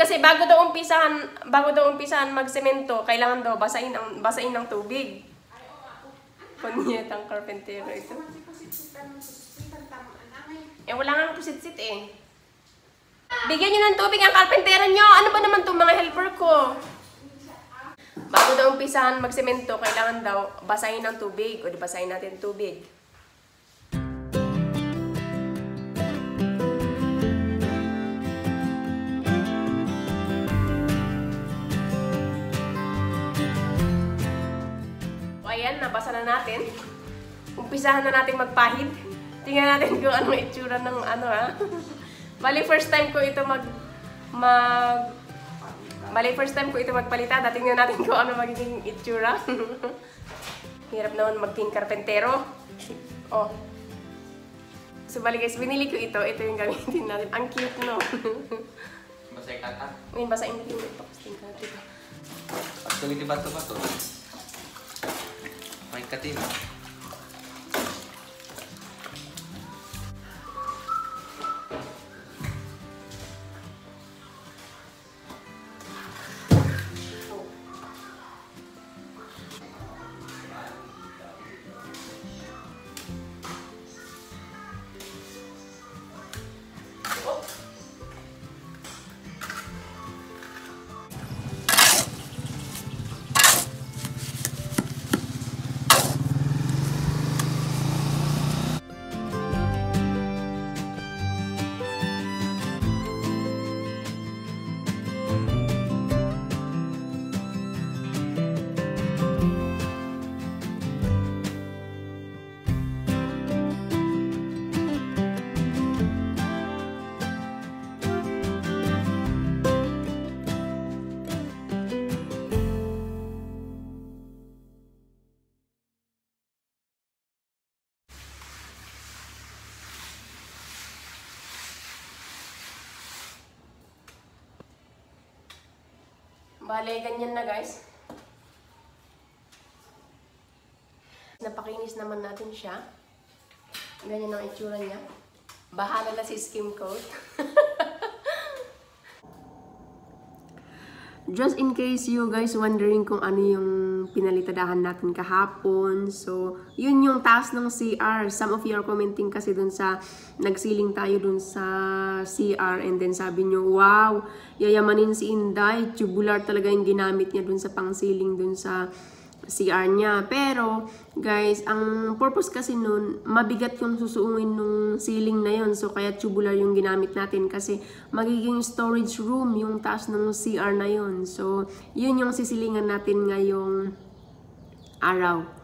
kasi bago daw umpisahan, bago daw umpisahan magsemento, kailangan daw basain ang basain ng tubig. Kunyetang carpentero ito. Eh, wala nga pusit-sit eh. Bigyan nyo ng tubig ang carpentero nyo. Ano ba naman itong mga helper ko? Bago daw umpisahan magsemento, kailangan daw basahin ng tubig. O di basahin natin tubig. Ayan, nabasa na natin. Umpisahan na natin magpahid. Tingnan natin kung anong itsura ng ano ha. Bali, first time ko ito mag... mag Bali, first time ko ito magpalitan. Tingnan natin kung ano magiging itsura. Hirap naman maging karpentero. Oh. So, bali guys, binili ko ito. Ito yung gamitin natin. Ang cute, no? Masay kata. Ngayon, basahin natin ito. Pasting ka dito. Actually, di ba ito ba ito? May katin. Bale, ganyan na guys. Napakinis naman natin siya. Ganyan ang itsura niya. Bahala na si skim coat. Just in case you guys wondering kung ano yung pinalitadahan natin kahapon. So, yun yung task ng CR. Some of you are commenting kasi dun sa nagsiling tayo dun sa CR and then sabi nyo, wow, yayamanin si Inday. Tubular talaga yung ginamit niya dun sa pangsiling dun sa CR niya. Pero, guys, ang purpose kasi nun, mabigat yung susuungin nung ceiling na yon So, kaya tubular yung ginamit natin kasi magiging storage room yung taas ng CR na yon So, yun yung sisilingan natin ngayong araw.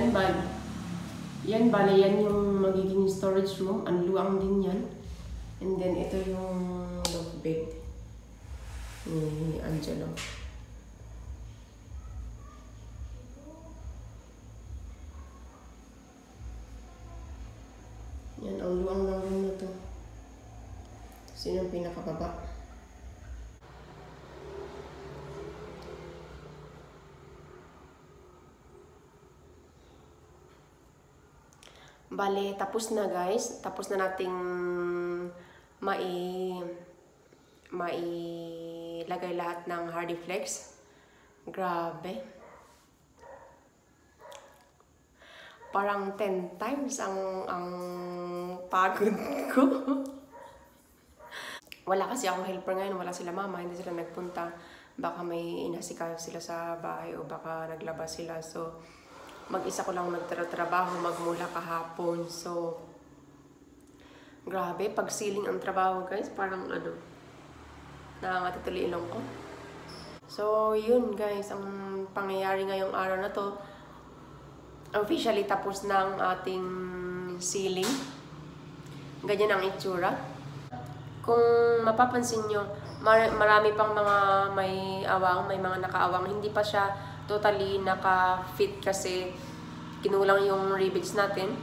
Yan, bal. Yan, bale, yan yung magiging storage room. Ang luang din yan. And then, ito yung love bed ni Angelo. Yan, ang luang ng room na to. Sino yung pinakababa? Bale, tapos na guys. Tapos na nating mai mailagay lahat ng Hardy Flex. Grabe. Parang 10 times ang ang pagod ko. wala kasi akong helper ngayon, wala sila mama, hindi sila nagpunta. Baka may inasikaso sila sa bahay o baka naglabas sila. So, mag-isa ko lang nagtrabaho magmula kahapon. So, grabe, pag ceiling ang trabaho guys, parang ano, nangangatituloy ilong ko. So, yun guys, ang pangyayari ngayong araw na to, officially tapos na ang ating ceiling. Ganyan ang itsura. Kung mapapansin nyo, mar- marami pang mga may awang, may mga nakaawang. Hindi pa siya totally naka-fit kasi kinulang yung rivets natin.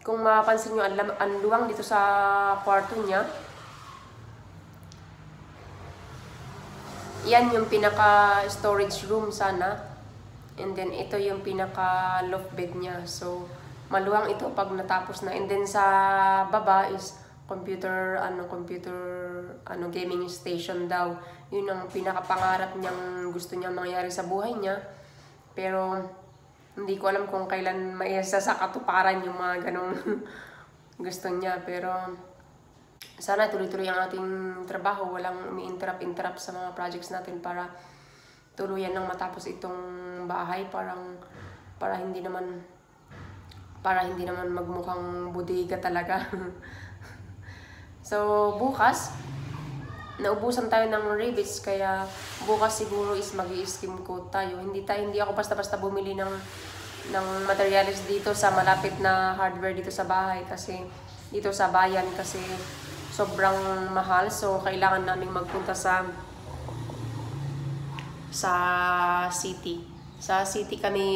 Kung mapapansin nyo, ang, luwang dito sa kwarto niya. Yan yung pinaka-storage room sana. And then, ito yung pinaka-loft bed niya. So, maluwang ito pag natapos na. And then, sa baba is computer, ano, computer, ano, gaming station daw. Yun ang pinaka-pangarap niyang gusto niya mangyari sa buhay niya. Pero, hindi ko alam kung kailan maisa sa katuparan yung mga ganong gusto niya. Pero, sana tuloy-tuloy ang ating trabaho. Walang umi-interrupt-interrupt sa mga projects natin para tuluyan nang matapos itong bahay. Parang, para hindi naman, para hindi naman magmukhang budiga talaga. so, bukas, naubusan tayo ng rivets kaya bukas siguro is mag skim coat tayo. Hindi tayo hindi ako basta-basta bumili ng ng materials dito sa malapit na hardware dito sa bahay kasi dito sa bayan kasi sobrang mahal so kailangan naming magpunta sa sa city. Sa city kami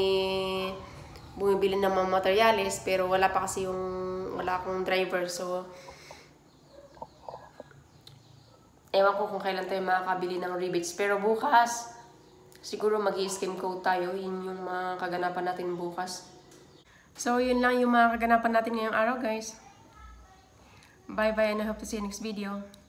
bumibili ng mga materials pero wala pa kasi yung wala akong driver so Ewan ko kung kailan tayo makakabili ng rebates. Pero bukas, siguro mag skim coat tayo. Yun yung mga kaganapan natin bukas. So, yun lang yung mga kaganapan natin ngayong araw, guys. Bye-bye and I hope to see you next video.